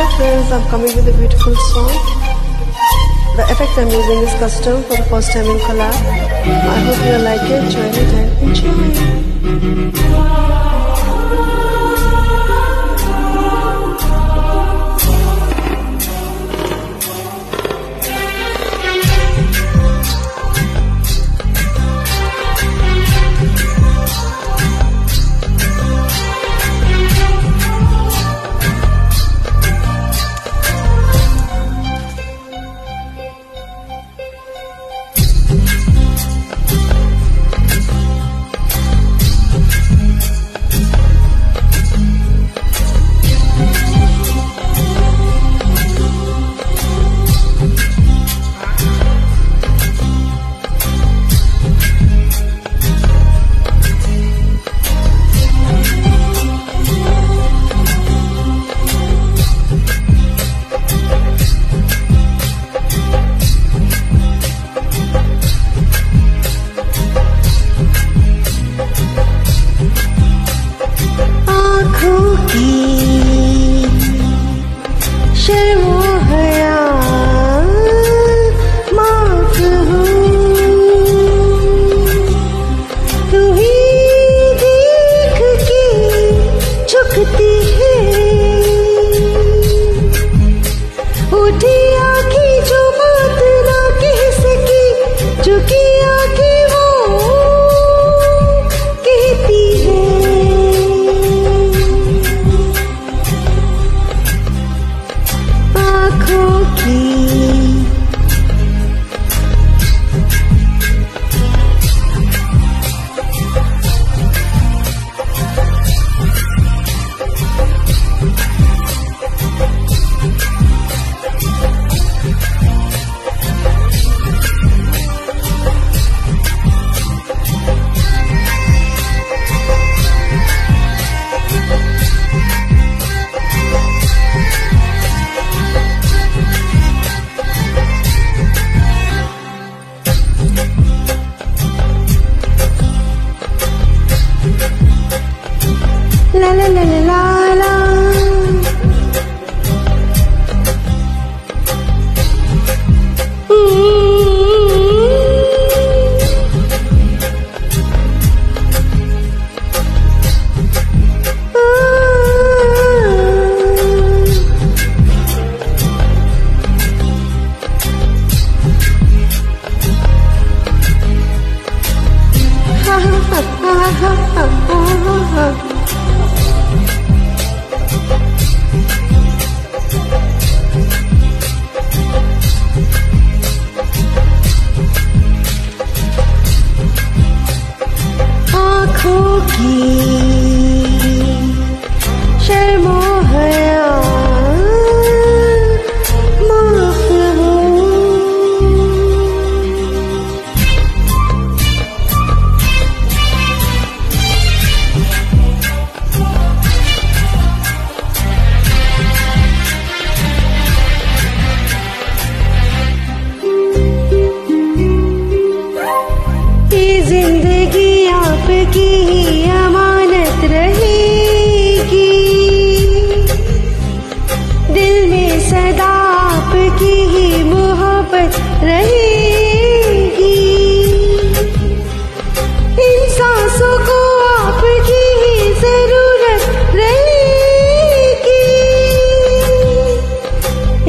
Hello friends, I'm coming with a beautiful song. The effect I'm using is custom for the first time in collab. I hope you like it, join it and enjoy. ha ha ha ha ha ha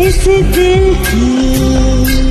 esse daqui.